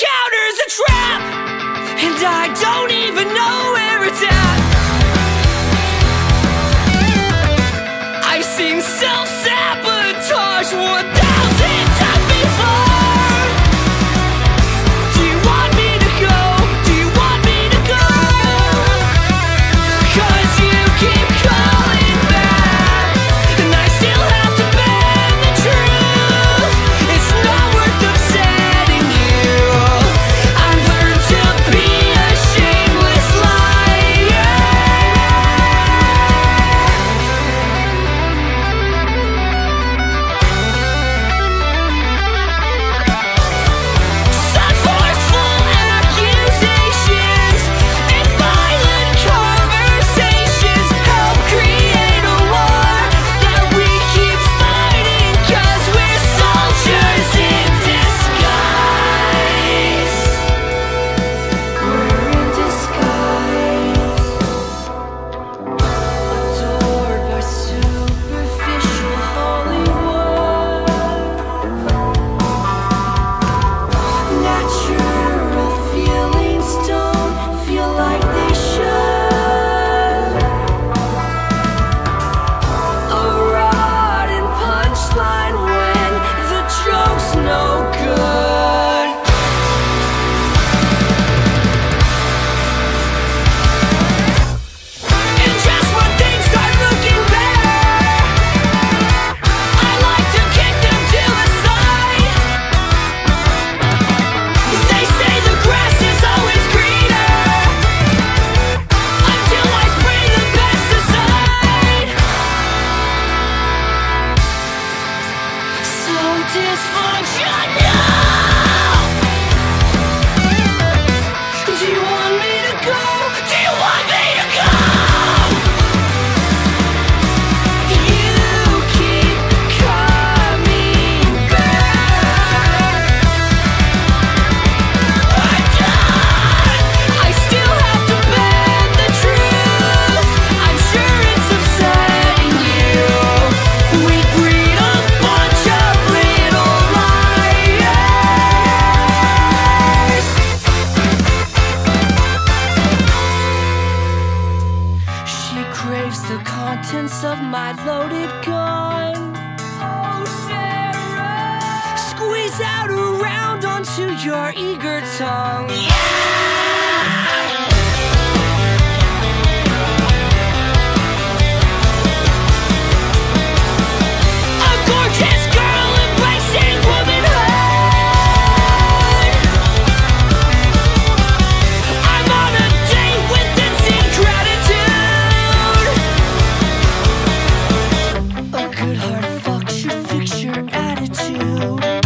encounter's a trap, and I don't even know where it's at. I've seen self sabotage 1,000 times. shots of my loaded gun. Oh, Sarah! Squeeze out around onto your eager tongue. Yeah! road.